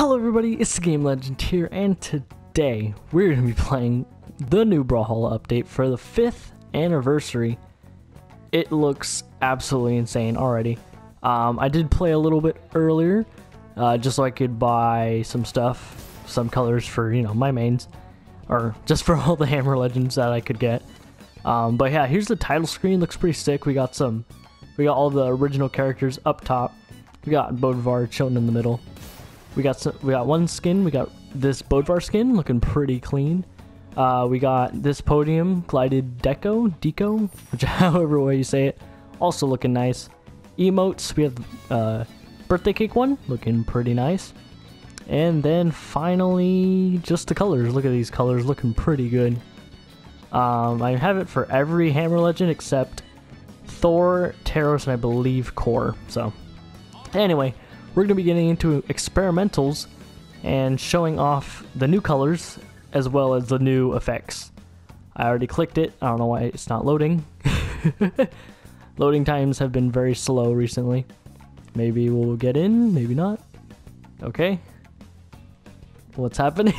Hello everybody, it's the Game Legend here, and today we're going to be playing the new Brawlhalla update for the 5th anniversary. It looks absolutely insane already. Um, I did play a little bit earlier, uh, just so I could buy some stuff, some colors for, you know, my mains, or just for all the Hammer Legends that I could get. Um, but yeah, here's the title screen, looks pretty sick. We got some, we got all the original characters up top. We got Bodvar chilling in the middle. We got some, we got one skin. We got this Bodvar skin looking pretty clean. Uh, we got this podium glided deco, deco, which however way you say it, also looking nice. Emotes. We have uh, birthday cake one looking pretty nice. And then finally, just the colors. Look at these colors looking pretty good. Um, I have it for every Hammer Legend except Thor, Teros, and I believe Kor. So, anyway, we're going to be getting into experimentals and showing off the new colors as well as the new effects. I already clicked it. I don't know why it's not loading. Loading times have been very slow recently. Maybe we'll get in, maybe not. Okay. What's happening?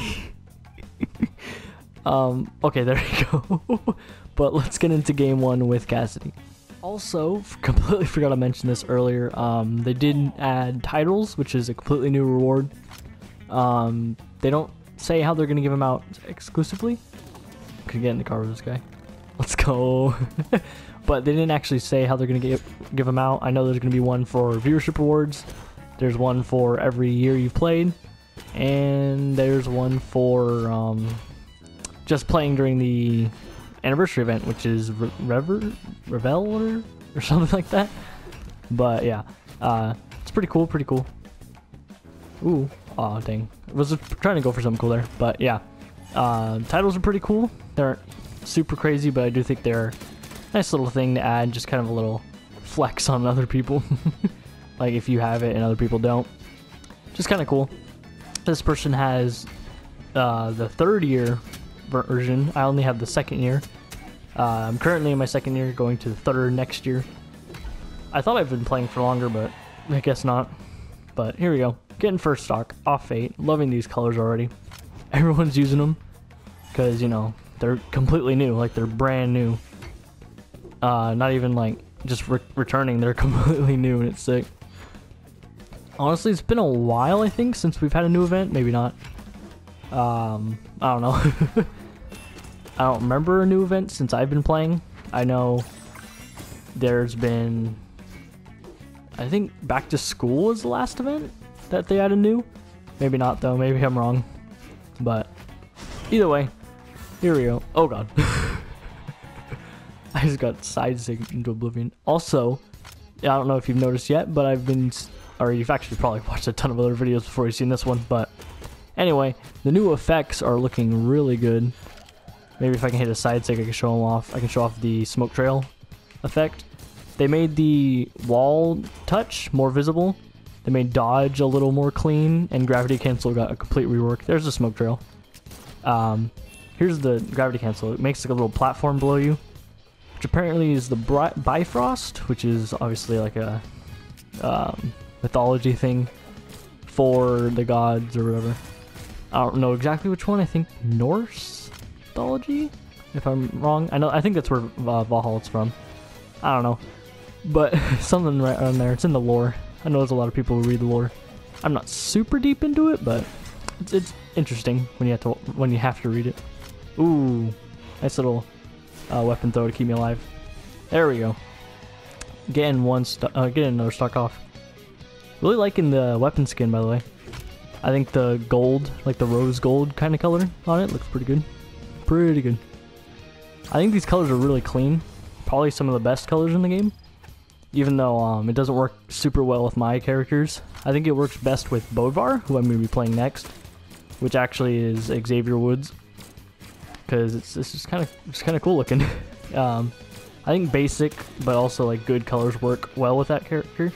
um, okay, there we go. but let's get into game one with Cassidy. Also, completely forgot to mention this earlier. Um, they did add titles, which is a completely new reward. Um, they don't say how they're gonna give them out exclusively. Could get in the car with this guy. Let's go. but they didn't actually say how they're gonna give give them out. I know there's gonna be one for viewership awards. There's one for every year you've played, and there's one for um, just playing during the anniversary event, which is Re- Rever Reveler or something like that. But yeah, uh, it's pretty cool. Pretty cool. Ooh, oh dang! I was trying to go for something cool there, but yeah, uh, titles are pretty cool. They're super crazy, but I do think they're a nice little thing to add. Just kind of a little flex on other people, like if you have it and other people don't. Just kind of cool. This person has uh, the third year version. I only have the second year. Uh, I'm currently in my second year, going to the third next year. I thought I've been playing for longer, but I guess not. But here we go. Getting first stock off Fait. Loving these colors already. Everyone's using them because, you know, they're completely new. Like, they're brand new. Uh, not even, like, just re returning. They're completely new and it's sick. Honestly, it's been a while, I think, since we've had a new event. Maybe not. Um, I don't know. I don't remember a new event since I've been playing. I know there's been I think back to school was the last event that they added new. Maybe not though, maybe I'm wrong. But either way, here we go. Oh god. I just got side into oblivion. Also, I don't know if you've noticed yet, but I've been or you've actually probably watched a ton of other videos before you've seen this one, but anyway, the new effects are looking really good. Maybe if I can hit a side stick, I can show them off. I can show off the smoke trail effect. They made the wall touch more visible. They made dodge a little more clean, and gravity cancel got a complete rework. There's the smoke trail. Um, here's the gravity cancel. It makes like a little platform below you, which apparently is the Bifrost, which is obviously like a um, mythology thing for the gods or whatever. I don't know exactly which one. I think Norse mythology, if I'm wrong. I know. I think that's where uh, Valhalla's from. I don't know, but something right on there. It's in the lore. I know there's a lot of people who read the lore. I'm not super deep into it, but it's, it's interesting when you have to when you have to read it. Ooh, nice little uh, weapon throw to keep me alive. There we go. Getting one, uh, getting another stock off. Really liking the weapon skin, by the way. I think the gold, like the rose gold kind of color on it, looks pretty good. Pretty good. I think these colors are really clean. Probably some of the best colors in the game. Even though um, it doesn't work super well with my characters. I think it works best with Bodvar, who I'm going to be playing next. Which actually is Xavier Woods. Because it's, it's just kind of it's kind of cool looking. um, I think basic, but also like good colors work well with that character.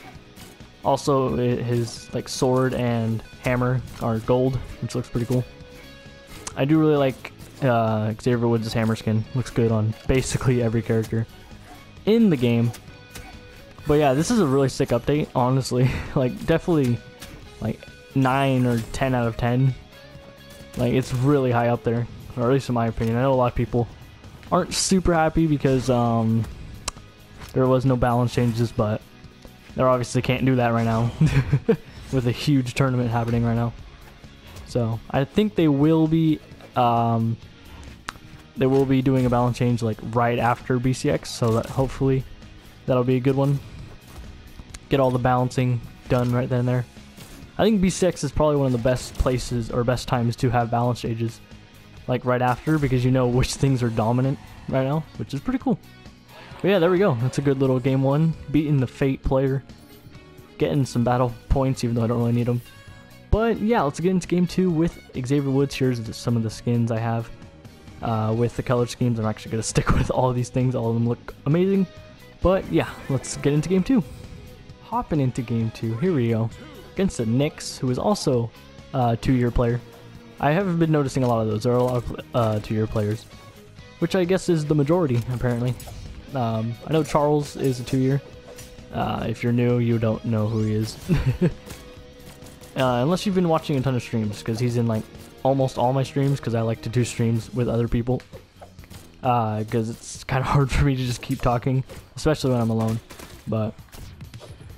Also, his like sword and hammer are gold, which looks pretty cool. I do really like uh, Xavier Woods' hammer skin. Looks good on basically every character in the game. But yeah, this is a really sick update, honestly. like, definitely, like, 9 or 10 out of 10. Like, it's really high up there, or at least in my opinion. I know a lot of people aren't super happy because um, there was no balance changes, but they obviously can't do that right now with a huge tournament happening right now. So I think they will be um, they will be doing a balance change like right after BCX, so that hopefully that'll be a good one. Get all the balancing done right then and there. I think BCX is probably one of the best places or best times to have balance changes, like right after, because you know which things are dominant right now, which is pretty cool. But yeah, there we go. That's a good little game one. Beating the Fait player. Getting some battle points, even though I don't really need them. But yeah, let's get into game two with Xavier Woods. Here's some of the skins I have. Uh, with the color schemes, I'm actually going to stick with all these things. All of them look amazing. But yeah, let's get into game two. Hopping into game two. Here we go. Against the Nix, who is also a two-year player. I haven't been noticing a lot of those. There are a lot of uh, two-year players. Which I guess is the majority, apparently. Um, I know Charles is a two-year. Uh, if you're new, you don't know who he is. uh, unless you've been watching a ton of streams, because he's in like almost all my streams, because I like to do streams with other people. Because uh, it's kind of hard for me to just keep talking, especially when I'm alone. But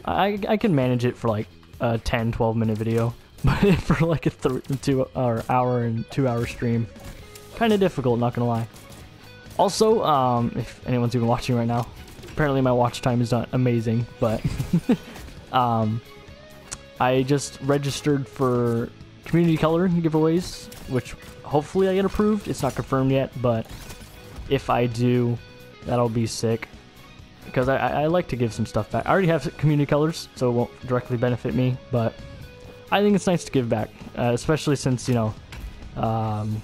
I, I can manage it for like a 10, 12 minute video. But for like a two or hour and two hour stream, kind of difficult, not gonna lie. Also, um, if anyone's even watching right now, apparently my watch time is not amazing, but um, I just registered for community color giveaways, which hopefully I get approved. It's not confirmed yet, but if I do, that'll be sick. Because I, I like to give some stuff back. I already have community colors, so it won't directly benefit me, but I think it's nice to give back, uh, especially since, you know, um,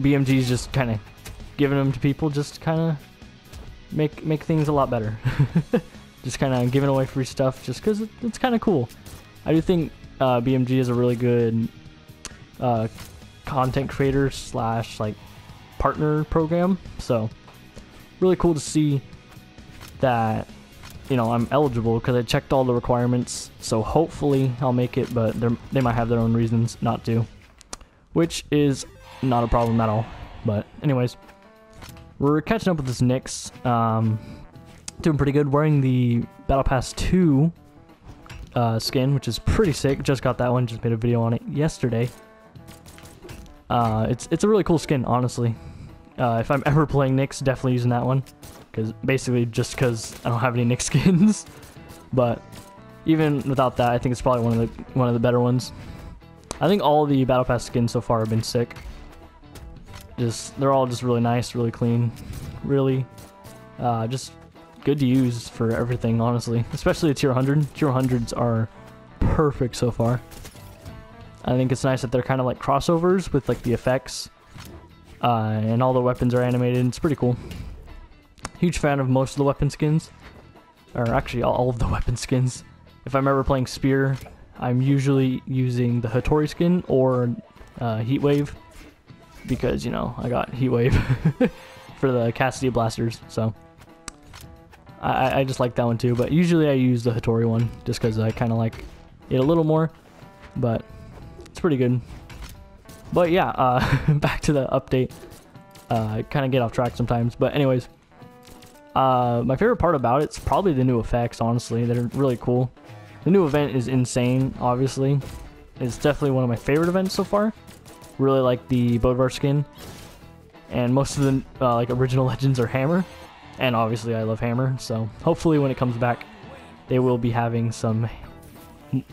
BMG's just kind of giving them to people just kind of make make things a lot better. just kind of giving away free stuff just because it, it's kind of cool. I do think uh, BMG is a really good uh, content creator slash like partner program. So really cool to see that you know I'm eligible because I checked all the requirements. So hopefully I'll make it, but they might have their own reasons not to, which is not a problem at all. But anyways, we're catching up with this Nix. Um, doing pretty good. Wearing the Battle Pass 2 uh, skin, which is pretty sick. Just got that one. Just made a video on it yesterday. Uh, it's it's a really cool skin, honestly. Uh, if I'm ever playing Nix, definitely using that one. Because basically, just because I don't have any Nix skins. but even without that, I think it's probably one of the one of the better ones. I think all the Battle Pass skins so far have been sick. Just they're all just really nice, really clean, really uh, just good to use for everything, honestly. Especially the tier 100. Tier 100s are perfect so far. I think it's nice that they're kind of like crossovers with like the effects. Uh, and all the weapons are animated. It's pretty cool. Huge fan of most of the weapon skins. Or actually all of the weapon skins. If I'm ever playing Spear, I'm usually using the Hattori skin or uh, Heatwave because, you know, I got Heatwave for the Cassidy blasters, so. I, I just like that one too, but usually I use the Hattori one just because I kind of like it a little more, but it's pretty good. But yeah, uh, back to the update. Uh, I kind of get off track sometimes, but anyways. Uh, my favorite part about it's probably the new effects, honestly. They're really cool. The new event is insane, obviously. It's definitely one of my favorite events so far. Really like the Bodvar skin. And most of the uh, like original legends are Hammer. And obviously I love Hammer, so hopefully when it comes back, they will be having some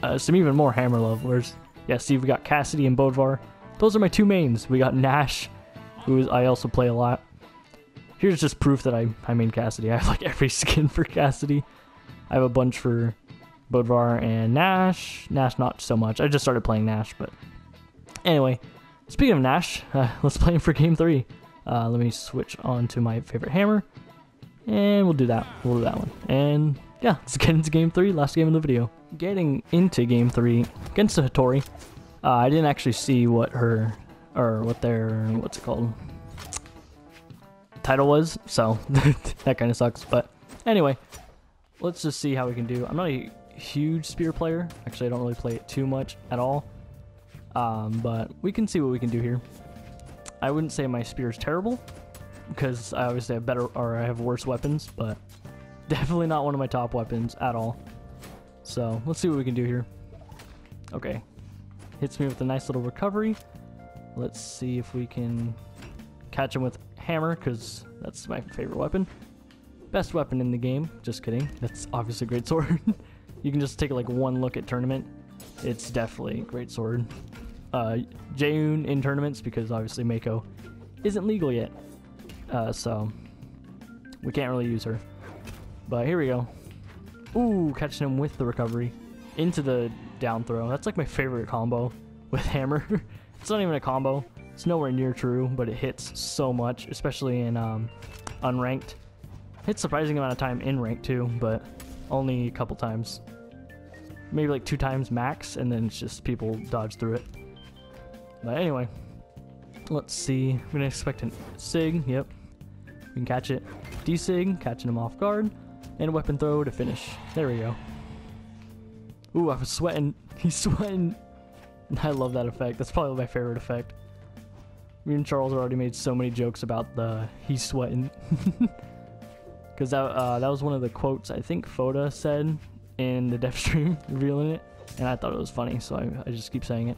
uh, some even more Hammer love. Whereas, yeah, see, we got Cassidy and Bodvar. Those are my two mains. We got Nash, who is, I also play a lot. Here's just proof that I, I main Cassidy. I have like every skin for Cassidy. I have a bunch for Bodvar and Nash. Nash not so much. I just started playing Nash, but anyway, Speaking of Nash, uh, let's play him for game three. Uh, let me switch on to my favorite hammer. And we'll do that. We'll do that one. And yeah, let's get into game three, last game of the video. Getting into game three against the Hattori. Uh, I didn't actually see what her, or what their, what's it called? Title was, so that kind of sucks. But anyway, let's just see how we can do. I'm not a huge spear player. Actually, I don't really play it too much at all. Um, but we can see what we can do here. I wouldn't say my spear is terrible because I obviously have better or I have worse weapons, but definitely not one of my top weapons at all. So let's see what we can do here. Okay, hits me with a nice little recovery. Let's see if we can catch him with hammer because that's my favorite weapon. Best weapon in the game. Just kidding. That's obviously a great sword. you can just take like one look at tournament. It's definitely a great sword. Uh, Jeyun in tournaments because obviously Mako isn't legal yet. Uh, so we can't really use her. But here we go. Ooh, catching him with the recovery into the down throw. That's like my favorite combo with hammer. it's not even a combo. It's nowhere near true, but it hits so much, especially in um, unranked. Hits surprising amount of time in rank too, but only a couple times. Maybe like two times max, and then it's just people dodge through it. But anyway, let's see. We're gonna expect a Sig, yep. Can catch it. D-Sig, catching him off guard. And a weapon throw to finish. There we go. Ooh, I was sweating. He's sweating. I love that effect. That's probably my favorite effect. Me and Charles already made so many jokes about the he's sweating. Because that, uh, that was one of the quotes I think Foda said in the dev stream revealing it. And I thought it was funny, so I, I just keep saying it.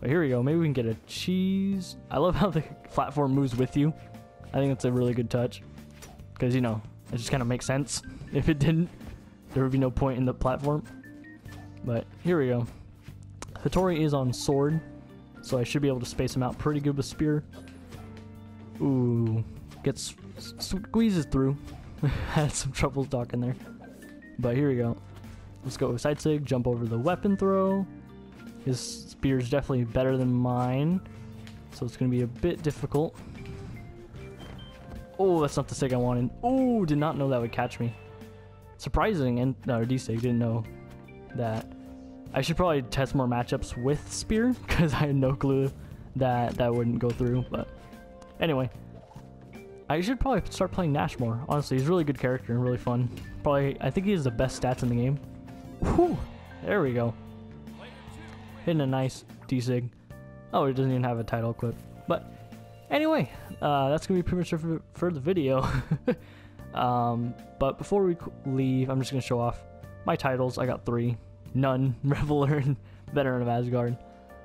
But here we go. Maybe we can get a cheese. I love how the platform moves with you. I think that's a really good touch. Because, you know, it just kind of makes sense. If it didn't, there would be no point in the platform. But here we go. Hattori is on sword, so I should be able to space him out pretty good with spear. Ooh, gets squeezes through. Had some trouble talking there. But here we go. Let's go with side sig, jump over the weapon throw. His spear is definitely better than mine, so it's going to be a bit difficult. Oh, that's not the sig I wanted. Oh, did not know that would catch me. Surprising, and no, D-Sig didn't know that. I should probably test more matchups with Spear, because I had no clue that that wouldn't go through, but anyway. I should probably start playing Nash more. Honestly, he's a really good character and really fun. Probably, I think he has the best stats in the game. Whew, there we go. Hitting a nice D-Sig. Oh, it doesn't even have a title clip. But Anyway, uh, that's gonna be pretty much it for, for the video. um, but before we leave, I'm just gonna show off my titles. I got three: None, Reveler, and Veteran of Asgard.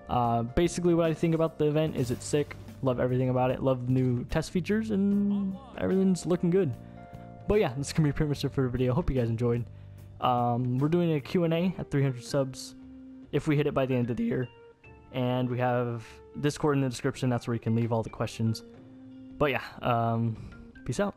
Uh, basically, what I think about the event is it's sick. Love everything about it. Love the new test features, and everything's looking good. But yeah, this is gonna be pretty much it for the video. Hope you guys enjoyed. Um, we're doing a Q&A at 300 subs if we hit it by the end of the year and we have Discord in the description. That's where you can leave all the questions. But yeah, um, peace out.